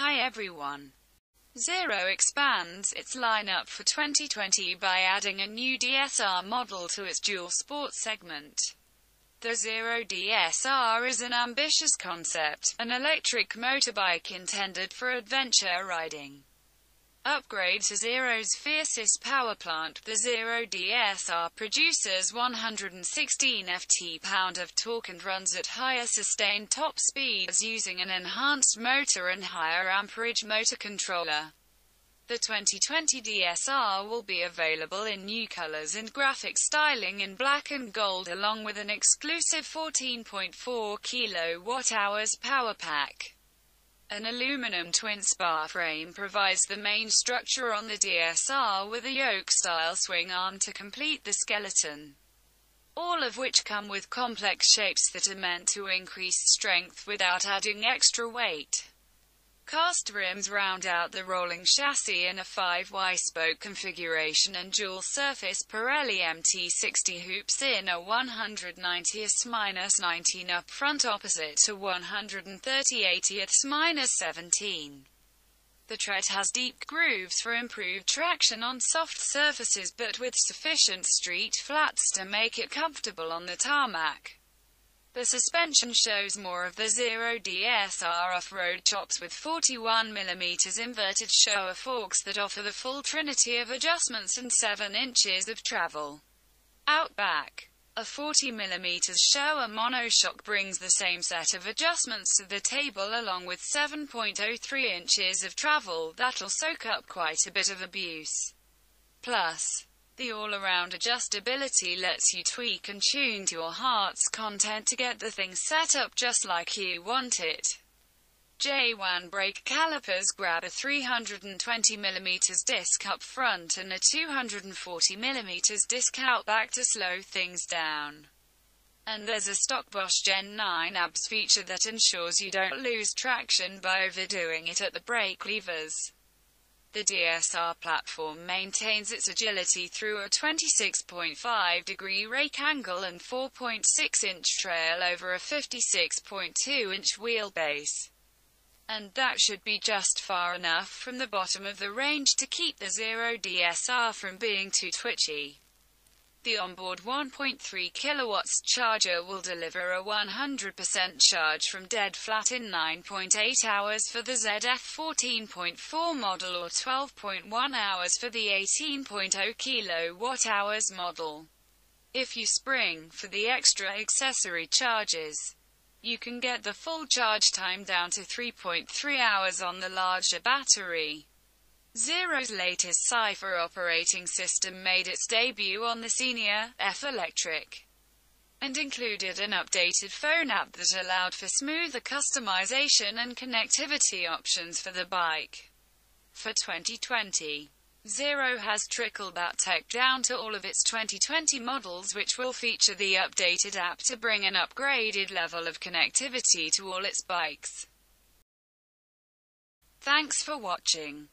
Hi everyone. Zero expands its lineup for 2020 by adding a new DSR model to its dual sport segment. The Zero DSR is an ambitious concept, an electric motorbike intended for adventure riding. Upgrade to Zero's fiercest power plant, the Zero DSR produces 116 ft-pound of torque and runs at higher sustained top speeds using an enhanced motor and higher amperage motor controller. The 2020 DSR will be available in new colors and graphic styling in black and gold along with an exclusive 14.4 kWh power pack. An aluminum twin-spar frame provides the main structure on the DSR with a yoke-style swing arm to complete the skeleton. All of which come with complex shapes that are meant to increase strength without adding extra weight. Cast rims round out the rolling chassis in a 5Y-spoke configuration and dual-surface Pirelli MT60 hoops in a 190th-19 up front opposite to 130th-17. The tread has deep grooves for improved traction on soft surfaces but with sufficient street flats to make it comfortable on the tarmac. The suspension shows more of the Zero DSR off-road chops with 41mm inverted Showa forks that offer the full trinity of adjustments and 7 inches of travel. Outback. A 40mm Showa monoshock brings the same set of adjustments to the table along with 7.03 inches of travel that'll soak up quite a bit of abuse. Plus, the all-around adjustability lets you tweak and tune to your heart's content to get the thing set up just like you want it. J.Juan brake calipers grab a 320mm disc up front and a 240mm disc out back to slow things down. And there's a stock Bosch Gen 9 ABS feature that ensures you don't lose traction by overdoing it at the brake levers. The DSR platform maintains its agility through a 26.5 degree rake angle and 4.6 inch trail over a 56.2 inch wheelbase. And that should be just far enough from the bottom of the range to keep the Zero DSR from being too twitchy. The onboard 1.3 kilowatts charger will deliver a 100% charge from dead flat in 9.8 hours for the ZF 14.4 model or 12.1 hours for the 18.0 kilowatt hours model. If you spring for the extra accessory charges, you can get the full charge time down to 3.3 hours on the larger battery. Zero's latest Cypher operating system made its debut on the Zero SR/F Electric and included an updated phone app that allowed for smoother customization and connectivity options for the bike. For 2020, Zero has trickled that tech down to all of its 2020 models which will feature the updated app to bring an upgraded level of connectivity to all its bikes. Thanks for watching.